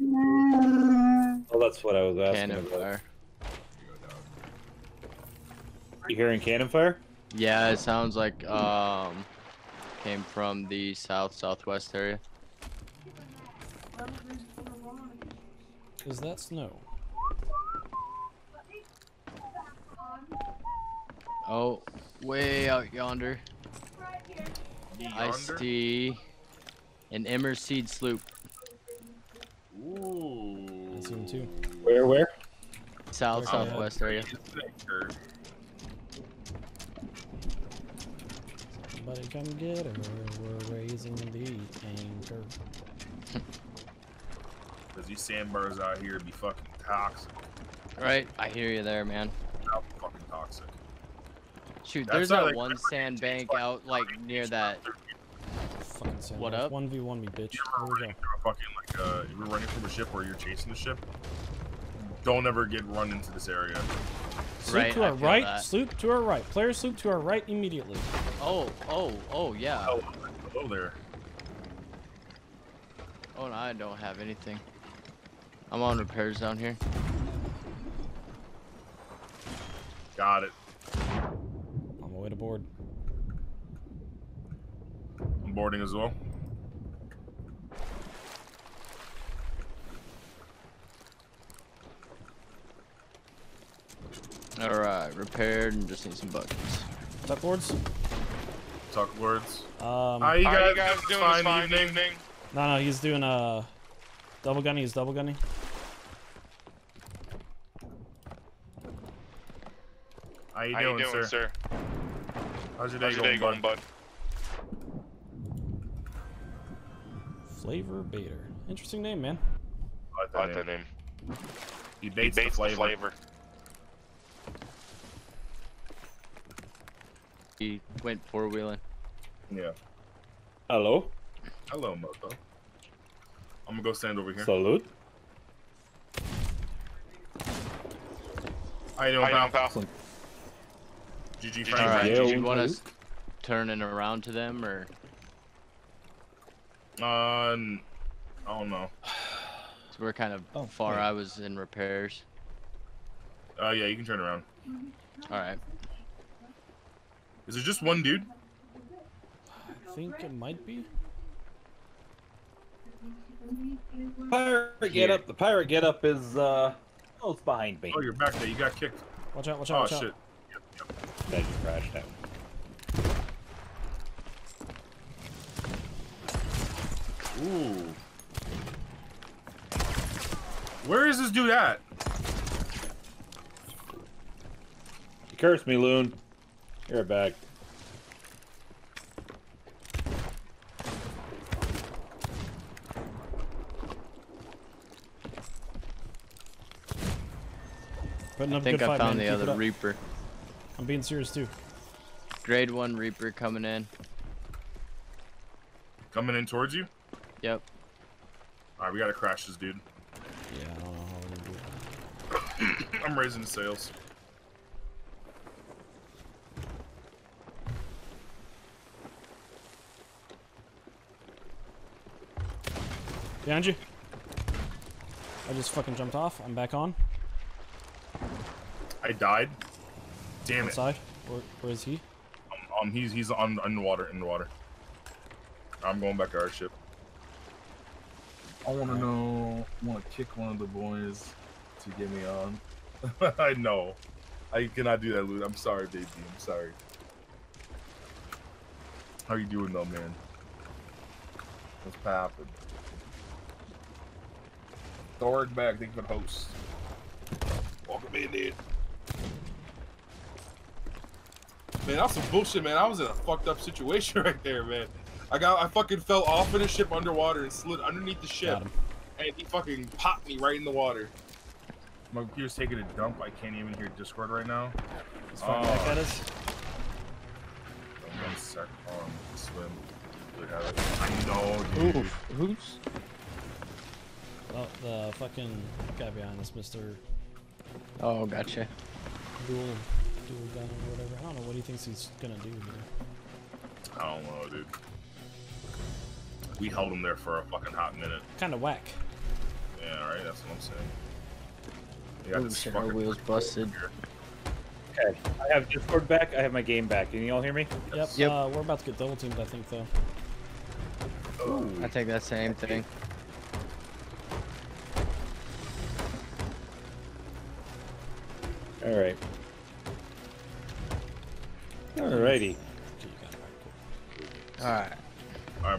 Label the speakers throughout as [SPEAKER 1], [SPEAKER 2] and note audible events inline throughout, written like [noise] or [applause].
[SPEAKER 1] embers.
[SPEAKER 2] Well, that's what I was asking
[SPEAKER 1] Cannon
[SPEAKER 2] about.
[SPEAKER 1] fire.
[SPEAKER 2] You hearing cannon fire?
[SPEAKER 1] Yeah, it sounds like um came from the south southwest area.
[SPEAKER 3] Is that snow?
[SPEAKER 1] Oh, way out yonder. I
[SPEAKER 4] Yonder?
[SPEAKER 1] see an Emissary sloop.
[SPEAKER 4] Ooh.
[SPEAKER 3] I see him too.
[SPEAKER 2] Where, where?
[SPEAKER 1] South
[SPEAKER 3] Okay.
[SPEAKER 1] southwest area.
[SPEAKER 3] Somebody come get her. We're raising the anchor. [laughs]
[SPEAKER 4] Cause these sandbars out here be fucking toxic.
[SPEAKER 1] Right, I hear you there, man.
[SPEAKER 4] How fucking toxic.
[SPEAKER 1] Shoot,
[SPEAKER 4] That's
[SPEAKER 1] there's that
[SPEAKER 4] like-
[SPEAKER 1] one sandbank out like near that.
[SPEAKER 3] Fucking sand
[SPEAKER 1] What
[SPEAKER 3] bars.
[SPEAKER 1] up?
[SPEAKER 3] 1v1 me, bitch.
[SPEAKER 4] You're
[SPEAKER 3] Here we go.
[SPEAKER 4] Fucking, like, uh, if you're running from a ship or you're chasing the ship. Don't ever get run into this area.
[SPEAKER 3] Sloop
[SPEAKER 1] Right,
[SPEAKER 3] to our right.
[SPEAKER 1] that.
[SPEAKER 3] Sloop to our right. Player sloop to our right immediately.
[SPEAKER 1] Oh, oh, oh, yeah.
[SPEAKER 4] Oh, hello there.
[SPEAKER 1] Oh, no, I don't have anything. I'm on repairs down here.
[SPEAKER 4] Got it.
[SPEAKER 3] On my way to board.
[SPEAKER 4] I'm boarding as well.
[SPEAKER 1] All right, repaired and just need some buckets.
[SPEAKER 3] Tuck boards?
[SPEAKER 4] Talk words.
[SPEAKER 3] Um,
[SPEAKER 4] How you
[SPEAKER 5] How
[SPEAKER 4] guys,
[SPEAKER 5] you guys doing
[SPEAKER 4] Fine
[SPEAKER 5] fine
[SPEAKER 4] evening.
[SPEAKER 5] evening?
[SPEAKER 3] no, no, he's doing uh, double gunny. He's double gunny.
[SPEAKER 4] How you
[SPEAKER 5] How
[SPEAKER 4] doing,
[SPEAKER 5] you doing,
[SPEAKER 4] sir?
[SPEAKER 5] sir?
[SPEAKER 4] How's your day
[SPEAKER 5] How's your
[SPEAKER 4] going,
[SPEAKER 5] day going,
[SPEAKER 4] bud?
[SPEAKER 5] bud?
[SPEAKER 3] Flavor Baiter. Interesting name, man.
[SPEAKER 4] I like
[SPEAKER 5] I like
[SPEAKER 4] that
[SPEAKER 5] that
[SPEAKER 4] name.
[SPEAKER 5] name.
[SPEAKER 4] He
[SPEAKER 5] He
[SPEAKER 4] baits,
[SPEAKER 5] baits
[SPEAKER 4] the flavor.
[SPEAKER 1] He went four wheeling.
[SPEAKER 4] Yeah.
[SPEAKER 2] Hello?
[SPEAKER 4] Hello, Moto. I'm gonna go stand over here.
[SPEAKER 2] Salute.
[SPEAKER 4] How you
[SPEAKER 5] How
[SPEAKER 4] doing,
[SPEAKER 5] you doing,
[SPEAKER 4] pal?
[SPEAKER 5] pal?
[SPEAKER 4] GG
[SPEAKER 5] GG.
[SPEAKER 4] Frank.
[SPEAKER 1] All right,
[SPEAKER 2] Yeah,
[SPEAKER 1] did you want
[SPEAKER 2] do.
[SPEAKER 1] us turning around to them or?
[SPEAKER 4] Uh, I don't know.
[SPEAKER 1] So we're kind of
[SPEAKER 3] Oh,
[SPEAKER 1] far.
[SPEAKER 3] wait.
[SPEAKER 1] I was in repairs.
[SPEAKER 4] Uh, yeah, you can turn around.
[SPEAKER 1] All right.
[SPEAKER 4] Is there just one dude?
[SPEAKER 3] I think it might be.
[SPEAKER 2] Pirate get up. The pirate get up is, uh, oh, it's behind me.
[SPEAKER 4] Oh, you're back there. You got kicked.
[SPEAKER 3] Watch out! Watch out!
[SPEAKER 4] Oh,
[SPEAKER 3] watch out!
[SPEAKER 4] shit.
[SPEAKER 2] I just crashed out.
[SPEAKER 4] Ooh. Where is this dude at?
[SPEAKER 2] You cursed me, Loon. You're back.
[SPEAKER 3] Putting
[SPEAKER 1] I
[SPEAKER 3] up a
[SPEAKER 1] think I
[SPEAKER 3] fight,
[SPEAKER 1] found
[SPEAKER 3] man.
[SPEAKER 1] the
[SPEAKER 3] Keep
[SPEAKER 1] other. Reaper.
[SPEAKER 3] I'm being serious too.
[SPEAKER 1] Grade one Reaper coming in.
[SPEAKER 4] Coming in towards you?
[SPEAKER 1] Yep.
[SPEAKER 4] Alright, we gotta crash this dude.
[SPEAKER 3] Yeah, I don't know how we're gonna do it.
[SPEAKER 4] I'm raising the sails.
[SPEAKER 3] Behind you. I just fucking jumped off. I'm back on.
[SPEAKER 4] I died. Damn it.
[SPEAKER 3] Outside. Where, where is he?
[SPEAKER 4] Um, um, he's he's on underwater in the water. I'm going back to our ship.
[SPEAKER 6] I want to know. I Want to kick one of the boys to get me on. [laughs]
[SPEAKER 4] I know. I cannot do that, Luke. I'm sorry, baby. I'm sorry. How you doing, though, man? What's poppin'? Thorg back. Thank you for the host. Welcome in, dude. Man, that's some bullshit, man. I was in a fucked up situation [laughs] right there, man. I got, I fucking fell off of the ship underwater and slid underneath the ship,
[SPEAKER 3] Got him.
[SPEAKER 4] and he fucking popped me right in the water. My computer's taking a dump. I can't even hear Discord right now.
[SPEAKER 3] He's fighting back at us.
[SPEAKER 4] One sec. Swim. Look at it. I know, dude.
[SPEAKER 1] Who's?
[SPEAKER 3] Oh, the fucking guy behind us, Mister
[SPEAKER 1] Oh, gotcha.
[SPEAKER 3] Dual Dual Gun or whatever. I don't know what he thinks he's gonna do here.
[SPEAKER 4] I don't know, dude. We held him there for a fucking hot minute.
[SPEAKER 3] Kind of whack.
[SPEAKER 4] Yeah, alright, that's what I'm saying. You got
[SPEAKER 1] Ooh,
[SPEAKER 4] this
[SPEAKER 1] our
[SPEAKER 4] fucking
[SPEAKER 1] wheels busted.
[SPEAKER 4] here.
[SPEAKER 2] Okay, I have Discord back. I have my game back. Can you all hear me?
[SPEAKER 3] Yep.
[SPEAKER 1] Yep.
[SPEAKER 3] Uh, we're about to get double teamed, I think, though. Ooh.
[SPEAKER 1] I think that same thing.
[SPEAKER 2] All right. Alrighty.
[SPEAKER 3] Okay, you got it. Alright,
[SPEAKER 1] All right.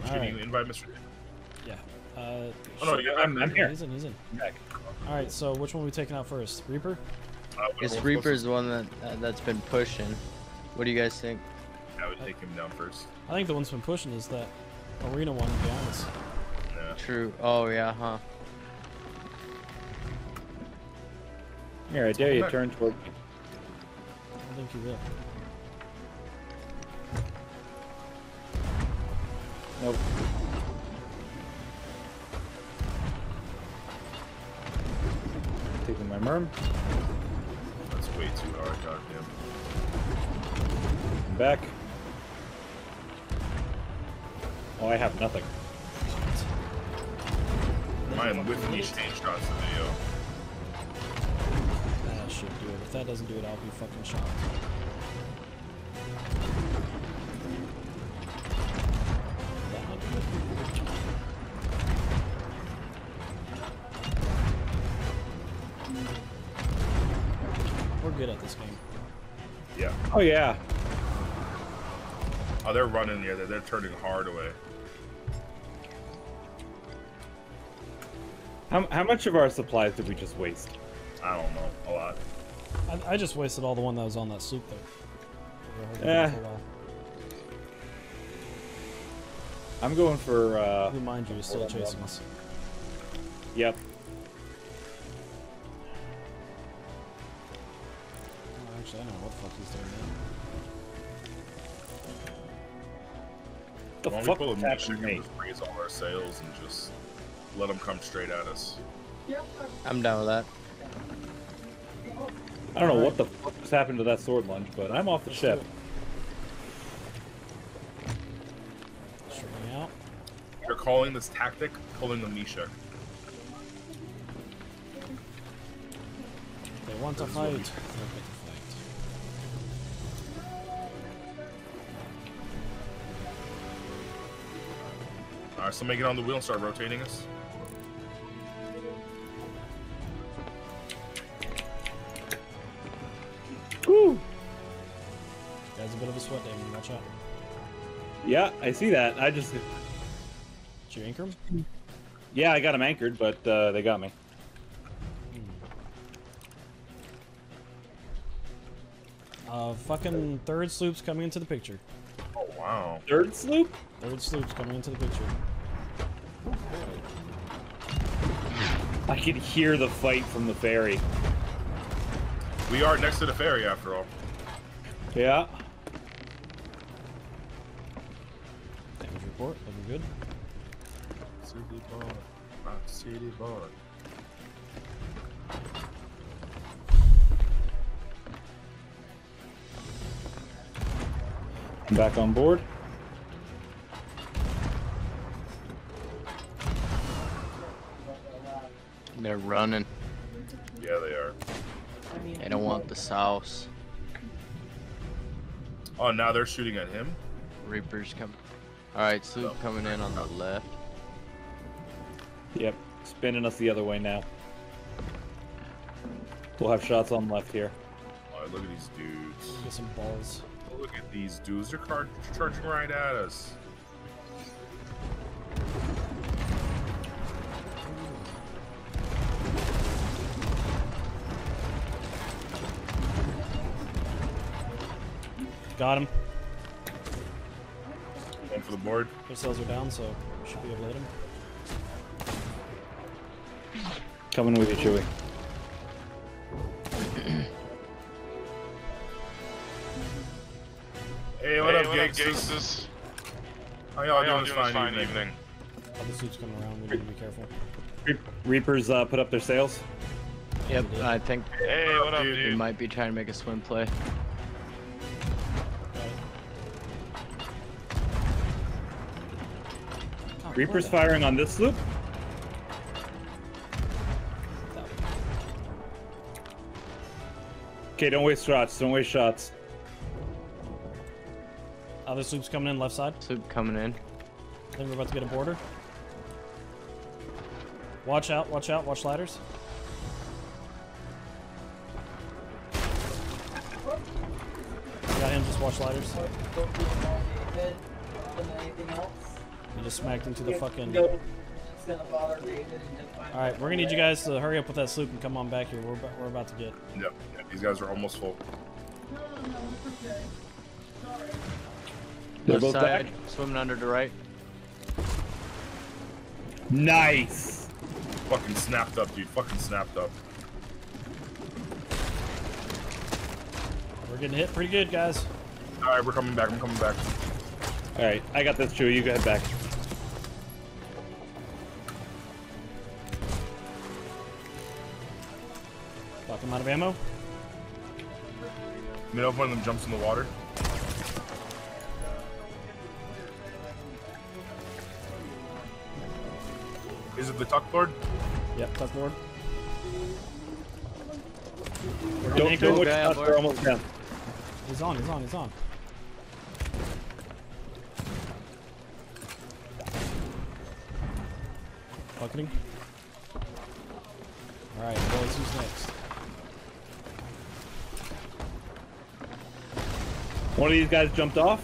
[SPEAKER 4] Alright, I'm shooting
[SPEAKER 3] Alright.
[SPEAKER 4] you. Invite Mr.
[SPEAKER 3] cool. Yeah. Uh,
[SPEAKER 4] Oh no,
[SPEAKER 3] sure.
[SPEAKER 4] you
[SPEAKER 2] I'm, I'm here.
[SPEAKER 3] He's in, he's in.
[SPEAKER 2] Back.
[SPEAKER 3] Alright, so which one are we taking out first? Reaper?
[SPEAKER 4] Uh,
[SPEAKER 1] This
[SPEAKER 4] we'll-
[SPEAKER 1] Reaper's the one that uh, that's been pushing. What do you guys think?
[SPEAKER 4] I would take him down first.
[SPEAKER 3] I think the one's been pushing is that arena one, to be honest.
[SPEAKER 4] Yeah.
[SPEAKER 1] True. Oh yeah, huh?
[SPEAKER 2] Here, I dare you
[SPEAKER 4] Come
[SPEAKER 2] turn toward me.
[SPEAKER 3] I think you will.
[SPEAKER 2] Nope. Taking my merm.
[SPEAKER 4] That's way too hard, goddamn.
[SPEAKER 2] I'm back. Oh, I have nothing.
[SPEAKER 4] I am with me change shots the video.
[SPEAKER 3] That should do it. If that doesn't do it, I'll be fucking shocked.
[SPEAKER 2] Oh yeah.
[SPEAKER 4] Oh, they're running here. They're, they're turning hard away.
[SPEAKER 2] How, how much of our supplies did we just waste?
[SPEAKER 4] I don't know. A lot.
[SPEAKER 3] I, I just wasted all the one that was on that sloop though. We were holding it for a while.
[SPEAKER 2] I'm going for uh
[SPEAKER 3] Who, mind you, is still chasing us.
[SPEAKER 2] yep.
[SPEAKER 3] Actually, I don't know what the fuck he's doing now.
[SPEAKER 2] The
[SPEAKER 4] Why don't
[SPEAKER 2] fuck
[SPEAKER 4] we pull a
[SPEAKER 2] is
[SPEAKER 4] niche
[SPEAKER 2] happening
[SPEAKER 4] and
[SPEAKER 2] me?
[SPEAKER 4] just raise all our sails and just let them come straight at us?
[SPEAKER 1] I'm down with that.
[SPEAKER 2] I don't know what the fuck just happened to that sword lunge, but I'm off the
[SPEAKER 3] Let's
[SPEAKER 2] ship.
[SPEAKER 3] it. Out.
[SPEAKER 4] They're calling this tactic pulling the Misha.
[SPEAKER 3] They want to
[SPEAKER 4] This is
[SPEAKER 3] fight.
[SPEAKER 4] What
[SPEAKER 3] They'll
[SPEAKER 4] we-
[SPEAKER 3] get to fight.
[SPEAKER 4] Alright, somebody get on the wheel and start rotating us.
[SPEAKER 2] Woo!
[SPEAKER 3] Guy's a bit of a sweat Daemon. Watch out.
[SPEAKER 2] Yeah, I see that. I just
[SPEAKER 3] Did you anchor him?
[SPEAKER 2] yeah, I got him anchored, but uh, they got me.
[SPEAKER 3] Uh, fucking third sloop's coming into the picture.
[SPEAKER 4] Oh wow.
[SPEAKER 2] Third sloop?
[SPEAKER 3] Third sloop's coming into the picture.
[SPEAKER 2] I can hear the fight from the ferry.
[SPEAKER 4] We are next to the ferry after all.
[SPEAKER 2] Yeah.
[SPEAKER 3] Damage report. Looking good.
[SPEAKER 4] City bar. Not city bar.
[SPEAKER 2] I'm back on board.
[SPEAKER 1] They're running.
[SPEAKER 4] Yeah, they are.
[SPEAKER 1] They don't want the sauce.
[SPEAKER 4] Oh, now they're shooting at him.
[SPEAKER 1] Reapers coming. All right, sloop oh. coming in on the left.
[SPEAKER 2] Yep. Spinning us the other way now. We'll have shots on left here.
[SPEAKER 4] Oh, look at these dudes.
[SPEAKER 3] Get some balls.
[SPEAKER 4] Oh, look at these dudes. They're charging right at us.
[SPEAKER 3] Got him.
[SPEAKER 4] Going for the board.
[SPEAKER 3] Their sails are down, so should be able to hit him.
[SPEAKER 2] Coming with you, Chewie.
[SPEAKER 4] Hey, what
[SPEAKER 5] hey,
[SPEAKER 4] up,
[SPEAKER 5] what
[SPEAKER 4] gangsters?
[SPEAKER 5] gangsters?
[SPEAKER 4] How y'all
[SPEAKER 5] How y'all
[SPEAKER 4] doing?
[SPEAKER 5] doing
[SPEAKER 4] this
[SPEAKER 5] this fine evening?
[SPEAKER 3] Other sloop's coming around. We need to be careful.
[SPEAKER 2] Reapers uh, put up their sails.
[SPEAKER 1] Yep, I think
[SPEAKER 5] Hey, what up,
[SPEAKER 4] dude?
[SPEAKER 1] they
[SPEAKER 5] dude?
[SPEAKER 1] might be trying to make a swim play.
[SPEAKER 2] Reaper's firing on this loop. Okay, don't waste shots. Don't waste shots.
[SPEAKER 3] Other loop's coming in left side.
[SPEAKER 1] Loop coming in.
[SPEAKER 3] I think we're about to get a border. Watch out, watch out, watch ladders. Got him, just watch ladders. You just smacked into the fucking. Alright, we're gonna need you guys to hurry up with that sloop and come on back here. We're, about, we're about to get.
[SPEAKER 4] Yep, yep, these guys are almost full.
[SPEAKER 2] They're both
[SPEAKER 1] side,
[SPEAKER 2] back.
[SPEAKER 1] swimming under to right.
[SPEAKER 2] Nice.
[SPEAKER 4] Fucking snapped up, dude. Fucking snapped up.
[SPEAKER 3] We're getting hit pretty good, guys.
[SPEAKER 4] All right, we're coming back. I'm coming back.
[SPEAKER 2] All right, I got this, Chewie. You go head back.
[SPEAKER 3] I'm out of ammo.
[SPEAKER 4] You know if one of them jumps in the water? Is it the tuck lord?
[SPEAKER 3] Yep, tuck board. We're
[SPEAKER 2] Don't,
[SPEAKER 3] getting
[SPEAKER 2] don't
[SPEAKER 3] anchored.
[SPEAKER 2] waste
[SPEAKER 1] guy
[SPEAKER 2] shots.
[SPEAKER 1] on
[SPEAKER 2] We're almost down.
[SPEAKER 3] He's on, he's on, he's on. Bucketing. Alright, boys, who's next?
[SPEAKER 2] One of these guys jumped off.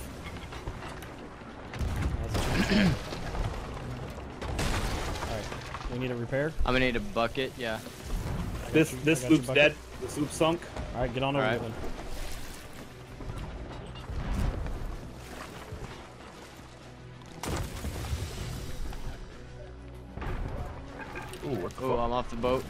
[SPEAKER 3] Alright, we need a repair.
[SPEAKER 1] I'm gonna need a bucket. Yeah.
[SPEAKER 2] This this loop's dead. This loop sunk.
[SPEAKER 3] Alright, get on over
[SPEAKER 1] Alright.
[SPEAKER 3] here then.
[SPEAKER 4] Ooh, what the
[SPEAKER 1] Oh. I'm off the boat.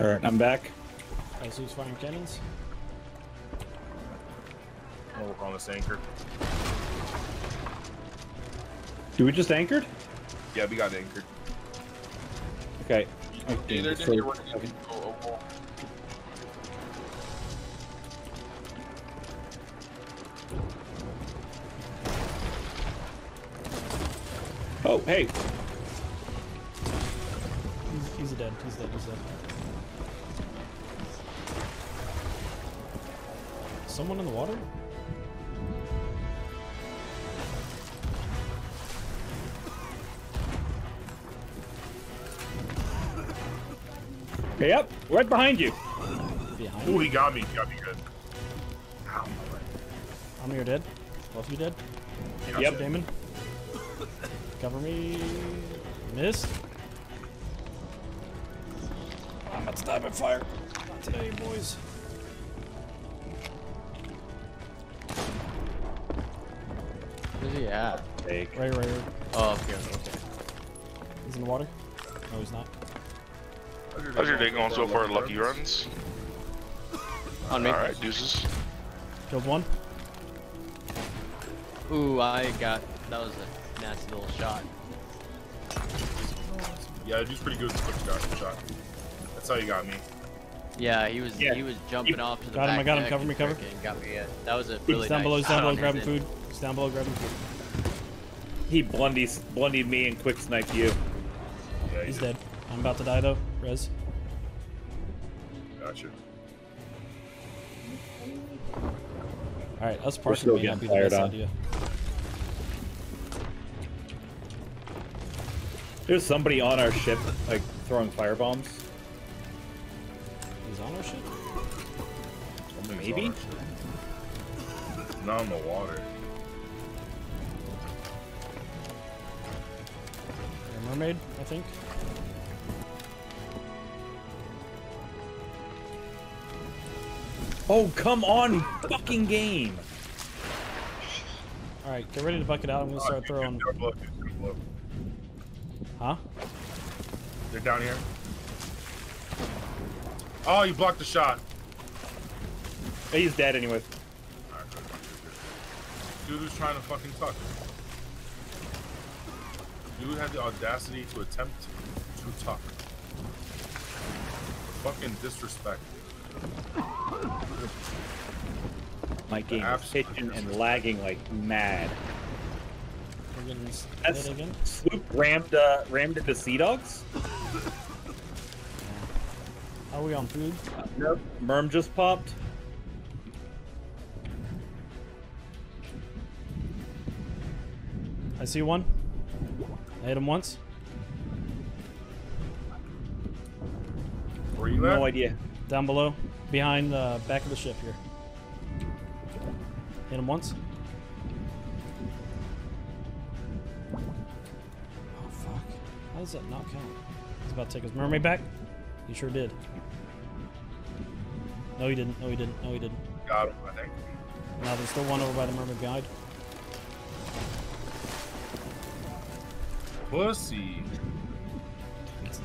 [SPEAKER 2] All right, I'm back.
[SPEAKER 3] I see who's firing cannons?
[SPEAKER 4] Oh, I'm gonna work on this anchor.
[SPEAKER 2] Do we just anchored?
[SPEAKER 4] Yeah, we got anchored.
[SPEAKER 2] Okay.
[SPEAKER 7] Either
[SPEAKER 2] so-
[SPEAKER 7] then you're running into oh, oh,
[SPEAKER 2] Oh, hey.
[SPEAKER 3] He's, he's dead, he's dead, he's dead. Someone in the water?
[SPEAKER 2] Hey, up. Right behind you.
[SPEAKER 3] Behind
[SPEAKER 4] Ooh, he got me. He got me good. Ow,
[SPEAKER 3] How many are dead? Both of you dead?
[SPEAKER 4] my.
[SPEAKER 2] Yep.
[SPEAKER 3] Daemon? Cover me. Miss. I'm about to die by fire. Not today, boys.
[SPEAKER 1] Where's he at?
[SPEAKER 2] Take.
[SPEAKER 3] Right, right, right.
[SPEAKER 1] Oh, up here. Okay.
[SPEAKER 3] He's in the water? No, he's not.
[SPEAKER 5] How's your day going so far, Lucky Runs?
[SPEAKER 1] On me.
[SPEAKER 5] Alright, deuces.
[SPEAKER 3] Killed one.
[SPEAKER 1] Ooh, I got. That was a nasty little shot.
[SPEAKER 4] Yeah, dude's pretty good with the quick shot. shot. That's how you got me.
[SPEAKER 1] Yeah, he was
[SPEAKER 2] Yeah.
[SPEAKER 1] he was jumping off to the
[SPEAKER 3] Got him, I got him, cover me, cover.
[SPEAKER 1] Got me. Yeah, that was a
[SPEAKER 3] He's
[SPEAKER 1] really
[SPEAKER 3] down
[SPEAKER 1] nice
[SPEAKER 3] below, he's
[SPEAKER 1] shot
[SPEAKER 3] down below
[SPEAKER 1] on
[SPEAKER 3] grabbing
[SPEAKER 1] his end.
[SPEAKER 3] food. He's down below grabbing food.
[SPEAKER 2] He blundy, blundied me and quick sniped you.
[SPEAKER 4] Yeah,
[SPEAKER 3] He's
[SPEAKER 4] yeah.
[SPEAKER 3] dead. I'm about to die though. Res.
[SPEAKER 4] Gotcha.
[SPEAKER 3] Alright, us
[SPEAKER 2] We're
[SPEAKER 3] may not be
[SPEAKER 2] getting
[SPEAKER 3] the best
[SPEAKER 2] fired on.
[SPEAKER 3] idea.
[SPEAKER 2] There's somebody on our ship, like throwing fire bombs.
[SPEAKER 3] He's on our ship?
[SPEAKER 4] Something's
[SPEAKER 2] Maybe?
[SPEAKER 4] on our ship. Not in the water.
[SPEAKER 3] Mermaid, I think.
[SPEAKER 2] Oh, come on, fucking game.
[SPEAKER 3] Alright, get ready to bucket out. I'm gonna start throwing.
[SPEAKER 4] They're below, they're below.
[SPEAKER 3] Huh?
[SPEAKER 4] They're down here. Oh, you blocked the shot.
[SPEAKER 2] He's dead anyway.
[SPEAKER 4] Dude who's trying to fucking tuck. Dude had the audacity to attempt to tuck. Fucking disrespect.
[SPEAKER 2] My game is
[SPEAKER 4] Absolutely.
[SPEAKER 2] hitching and lagging like mad.
[SPEAKER 3] We're getting s-
[SPEAKER 2] That's
[SPEAKER 3] hit again.
[SPEAKER 2] Sloop rammed uh, rammed into Sea Dogs.
[SPEAKER 3] Are we on food?
[SPEAKER 2] Nope. Merm just popped.
[SPEAKER 3] I see one. I hit him once.
[SPEAKER 4] Where you at?
[SPEAKER 2] No idea.
[SPEAKER 3] Down below, behind the back of the ship here. Hit him once. Oh fuck! How does that not count? He's about to take his mermaid back. He sure did. No, he didn't. No, he didn't. No, he didn't.
[SPEAKER 4] Got him, I think.
[SPEAKER 3] Now there's still one over by the mermaid guide.
[SPEAKER 4] Pussy.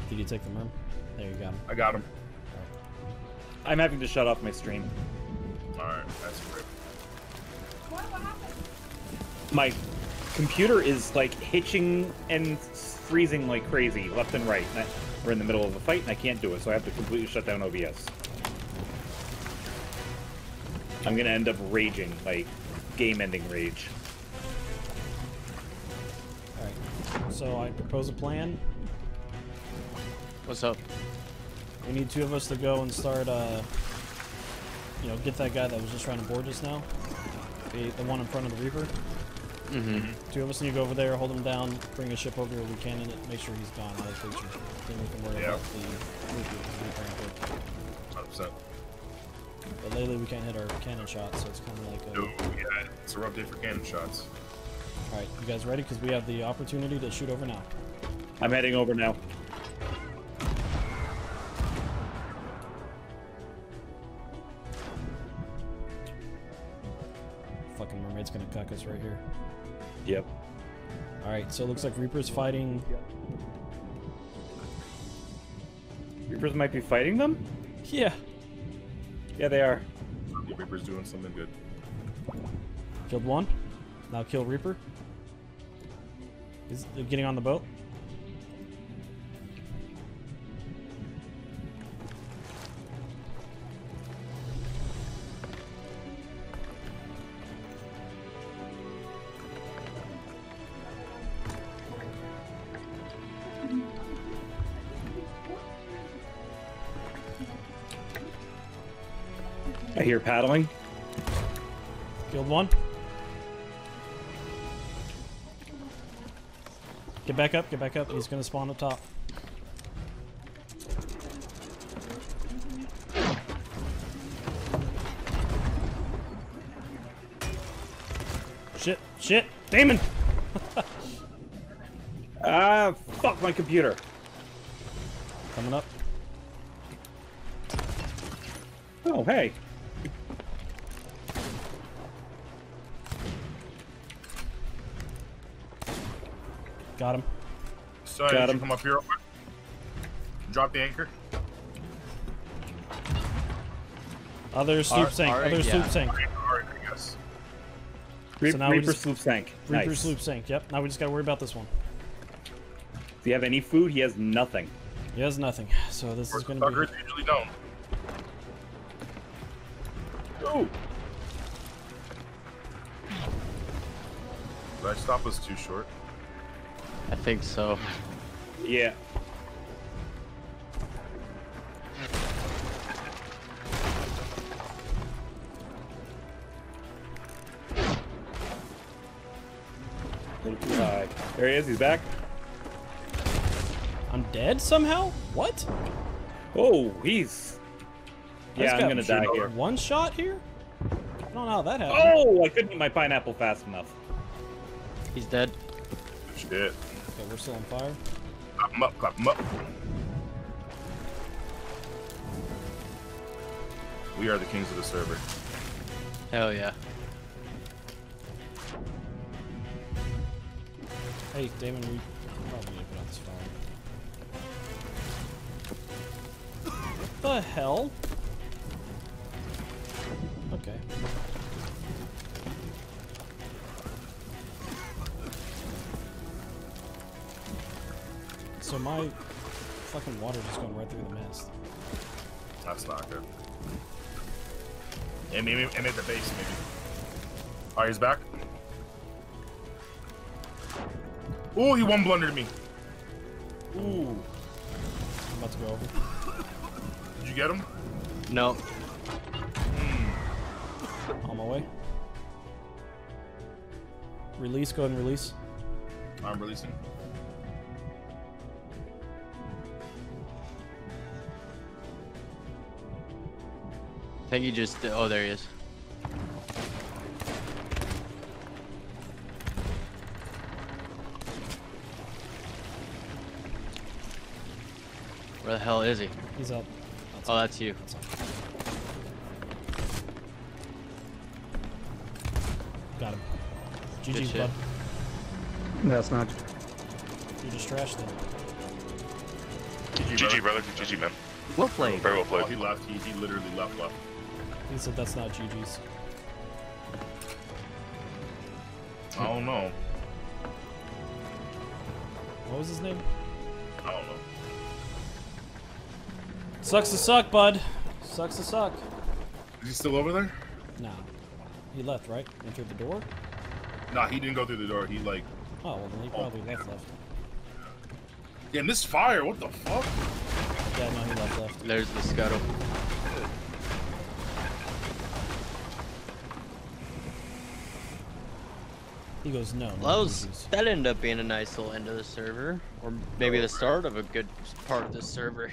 [SPEAKER 3] Did you take the merm? There you go.
[SPEAKER 4] I got him.
[SPEAKER 2] I'm having to shut off my stream.
[SPEAKER 4] Alright, that's great.
[SPEAKER 2] My computer is like hitching and freezing like crazy left and right. And I- We're in the middle of a fight and I can't do it, so I have to completely shut down OBS. I'm gonna end up raging, like game-ending rage.
[SPEAKER 3] So I propose a plan.
[SPEAKER 1] What's up?
[SPEAKER 3] We need two of us to go and start, uh, you know, get that guy that was just trying to board just now. The, the one in front of the Reaper.
[SPEAKER 1] Mm-hmm.
[SPEAKER 3] Two of us need to go over there, hold him down, bring a ship over here, we can and make sure he's gone out of the picture. Then we can worry
[SPEAKER 4] Yeah.
[SPEAKER 3] about the Reaper. 'cause Reaper ain't good.
[SPEAKER 4] 100%.
[SPEAKER 3] But lately we can't hit our cannon shots, so it's kind of like a...
[SPEAKER 4] No, yeah, it's a rough day for cannon shots.
[SPEAKER 3] Alright, you guys ready? Because we have the opportunity to shoot over now.
[SPEAKER 2] I'm heading over now.
[SPEAKER 3] Fucking mermaid's gonna cuck us right here.
[SPEAKER 2] Yep.
[SPEAKER 3] Alright, so it looks like Reaper's fighting...
[SPEAKER 2] Reapers might be fighting them?
[SPEAKER 3] Yeah!
[SPEAKER 2] Yeah, they are.
[SPEAKER 4] Reaper's doing something good.
[SPEAKER 3] Killed one. Now kill Reaper. Is uh, getting on the boat?
[SPEAKER 2] I hear paddling.
[SPEAKER 3] Killed one. Get back up, get back up. He's gonna spawn up top. Shit, shit, Daemon! [laughs]
[SPEAKER 2] Ah, fuck my computer.
[SPEAKER 3] Coming up.
[SPEAKER 2] Oh, hey.
[SPEAKER 3] Got him.
[SPEAKER 4] So,
[SPEAKER 2] Got
[SPEAKER 4] did you
[SPEAKER 2] him.
[SPEAKER 4] come up here? Drop the anchor.
[SPEAKER 3] Other sloop
[SPEAKER 1] Ar-
[SPEAKER 3] sank,
[SPEAKER 1] alright,
[SPEAKER 3] other
[SPEAKER 1] yeah.
[SPEAKER 3] sloop sank.
[SPEAKER 4] Alright, I guess.
[SPEAKER 2] Re-
[SPEAKER 3] So now we
[SPEAKER 2] Reaper
[SPEAKER 3] just-
[SPEAKER 2] sloop sank.
[SPEAKER 3] Reaper
[SPEAKER 2] nice.
[SPEAKER 3] sloop sank, yep. Now we just gotta worry about this one.
[SPEAKER 2] Does you have any food? He has nothing.
[SPEAKER 3] He has nothing, so this is gonna be...
[SPEAKER 4] Fuckers usually don't.
[SPEAKER 2] Ooh.
[SPEAKER 4] Did I stop us too short?
[SPEAKER 1] I think so.
[SPEAKER 2] Yeah. A little too high. There he is. He's back.
[SPEAKER 3] I'm dead somehow? What?
[SPEAKER 2] Oh, he's. Yeah, I'm gonna die here.
[SPEAKER 3] One shot here? I don't know how that happened.
[SPEAKER 2] Oh, I couldn't eat my pineapple fast enough.
[SPEAKER 1] He's dead.
[SPEAKER 4] Shit.
[SPEAKER 3] Okay, we're still on fire.
[SPEAKER 4] Clap him up, clap him up. We are the kings of the server.
[SPEAKER 1] Hell yeah.
[SPEAKER 3] Hey, Daemon, we probably need to put out this fire. What the hell? Okay. My fucking water just going right through the mist.
[SPEAKER 4] That's not good. And maybe and at the base maybe. Alright, he's back. Ooh, he one blundered me. Ooh.
[SPEAKER 3] I'm about to go over.
[SPEAKER 4] Did you get him?
[SPEAKER 1] No. Hmm.
[SPEAKER 3] On my way. Release, go ahead and release.
[SPEAKER 4] I'm releasing.
[SPEAKER 1] I think he just. Oh, there he is. Where the hell is he?
[SPEAKER 3] He's up. That's
[SPEAKER 1] Oh, that's you.
[SPEAKER 3] That's up. Got him.
[SPEAKER 1] Good
[SPEAKER 3] GG's,
[SPEAKER 1] shit.
[SPEAKER 3] bud.
[SPEAKER 8] That's not.
[SPEAKER 3] You just trashed them.
[SPEAKER 5] GG, brother. GG, man.
[SPEAKER 1] Well played.
[SPEAKER 5] Very well
[SPEAKER 4] Oh,
[SPEAKER 5] played.
[SPEAKER 4] he left. He, he literally left left.
[SPEAKER 3] He said that's not GG's.
[SPEAKER 4] I don't know.
[SPEAKER 3] What was his name?
[SPEAKER 4] I don't know.
[SPEAKER 3] Sucks to suck, bud. Sucks to suck.
[SPEAKER 4] Is he still over there?
[SPEAKER 3] Nah. He left, right? Entered the door?
[SPEAKER 4] Nah, he didn't go through the door. He like,
[SPEAKER 3] Oh, well, then he probably left left.
[SPEAKER 4] yeah, and this fire. What the fuck?
[SPEAKER 3] Yeah, no, he left left.
[SPEAKER 1] There's the scuttle.
[SPEAKER 3] He goes, no.
[SPEAKER 1] Well, that, was, that ended up being a nice little end of the server. Or maybe the start of a good part of the server.